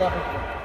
Read.